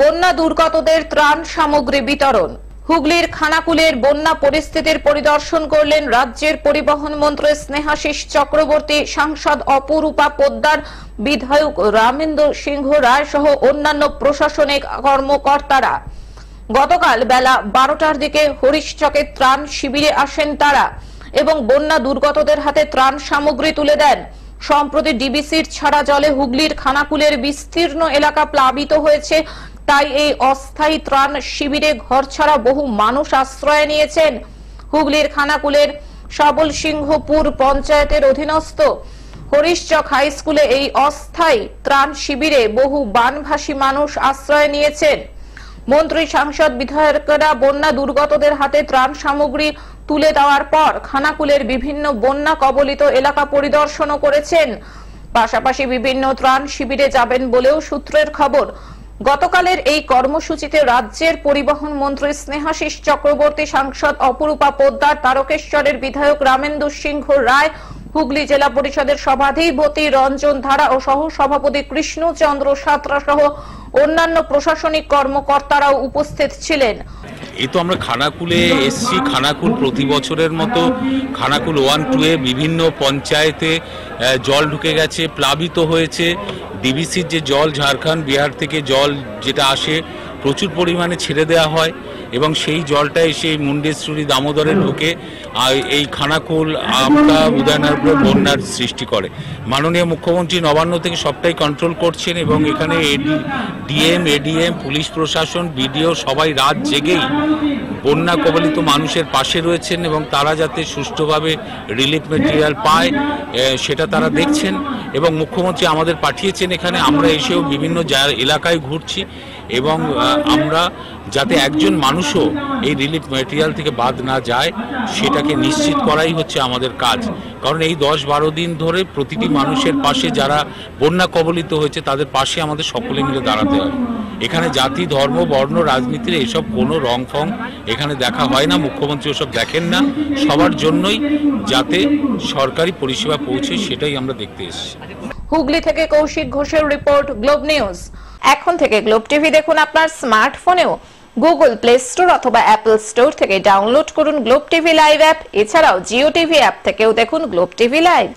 বন্যা দুর্গতদের ত্রাণ সামগ্রী বিতরণ। হুগলির খানাকুলের বন্যা পরিস্থিতির পরিদর্শন করলেন রাজ্যের পরিবহন মন্ত্রী স্নেহাশিস চক্রবর্তী, সাংসদ অপরূপা পোদ্দার, বিধায়ক রামেন্দ্র সিংহ রায় সহ অন্যান্য প্রশাসনিক কর্মকর্তারা। গতকাল বেলা বারোটার দিকে হরিশচকে ত্রাণ শিবিরে আসেন তারা এবং বন্যা দুর্গতদের হাতে ত্রাণ সামগ্রী তুলে দেন। সম্প্রতি ডিবিসির ছাড়া জলে হুগলির খানাকুলের বিস্তীর্ণ এলাকা প্লাবিত হয়েছে। তাই এই অস্থায়ী ত্রাণ শিবিরে ঘরছাড়া বহু মানুষ আশ্রয় নিয়েছেন। হুগলির খানাকুলের সবল সিংহপুর পঞ্চায়েতের অধীনস্থ হরিশচক হাই স্কুলে এই অস্থায়ী ত্রাণ শিবিরে বহু বানভাসী মানুষ আশ্রয় নিয়েছেন। মন্ত্রী, সাংসদ, বিধায়করা বন্যা দুর্গতদের হাতে ত্রাণ সামগ্রী তুলে দেওয়ার পর খানাকুলের বিভিন্ন বন্যা কবলিত এলাকা পরিদর্শনও করেছেন। পাশাপাশি বিভিন্ন ত্রাণ শিবিরে যাবেন বলেও সূত্রের খবর গতকালের এই কর্মসূচিতে রাজ্যের পরিবহন মন্ত্রী স্নেহাশিস চক্রবর্তী, সাংসদ অপরূপা পোদ্দার, তারকেশ্বরের বিধায়ক রামেন্দু সিংহ রায়, হুগলি জেলা পরিষদের সভাধিপতি রঞ্জন ধারা ও সহ সভাপতি কৃষ্ণচন্দ্র সাঁতরা সহ অন্যান্য প্রশাসনিক কর্মকর্তারাও উপস্থিত ছিলেন। এই তো আমরা খানাকুলে এসছি। খানাকুল প্রতি বছরের মতো খানাকুল ওয়ান টুয়ে বিভিন্ন পঞ্চায়েতে জল ঢুকে গেছে, প্লাবিত হয়েছে। ডিবিসির যে জল, ঝাড়খণ্ড, বিহার থেকে জল যেটা আসে, প্রচুর পরিমাণে ছেড়ে দেওয়া হয়। এবং সেই জলটা এসে মুন্ডেশ্বরী দামোদরে ঢুকে আর এই খানাকুল আমটা উদয়নারপুরে, বন্যার সৃষ্টি করে। মাননীয় মুখ্যমন্ত্রী নবান্ন থেকে সবটাই কন্ট্রোল করছেন এবং এখানে এডি ডিএম, এডিএম, পুলিশ প্রশাসন, বিডিও, সবাই রাত জেগেই বন্যা কবলিত মানুষের পাশে রয়েছেন এবং তারা যাতে সুষ্ঠুভাবে রিলিফ মেটেরিয়াল পায় সেটা তারা দেখছেন। এবং মুখ্যমন্ত্রী আমাদের পাঠিয়েছেন এখানে, আমরা এসেও বিভিন্ন এলাকায় ঘুরছি। এবং আমরা যাতে একজন মানুষও এই রিলিফ মেটেরিয়াল থেকে বাদ না যায়, সেটাকে নিশ্চিত করাই হচ্ছে আমাদের কাজ। কারণ এই দশ বারো দিন ধরে প্রতিটি মানুষের পাশে যারা বন্যা কবলিত হয়েছে, তাদের পাশে আমাদের সকলে মিলে দাঁড়াতে হবে এখানে জাতি, ধর্ম, বর্ণ রাজনীতির এসব কোনো রং, ফং এখানে দেখা হয় না, মুখ্যমন্ত্রী ওসব দেখেন না। সবার জন্যই যাতে সরকারি পরিষেবা পৌঁছে, সেটাই আমরা দেখতে এসেছি। হুগলি থেকে কৌশিক ঘোষের রিপোর্ট, গ্লোব নিউজ। এখন থেকে গ্লোব টিভি দেখুন আপনার স্মার্টফোনেও। গুগল প্লে স্টোর অথবা অ্যাপল স্টোর থেকে ডাউনলোড করুন গ্লোব টিভি লাইভ অ্যাপ। এছাড়াও জিও টিভি অ্যাপ থেকেও দেখুন গ্লোব টিভি লাইভ।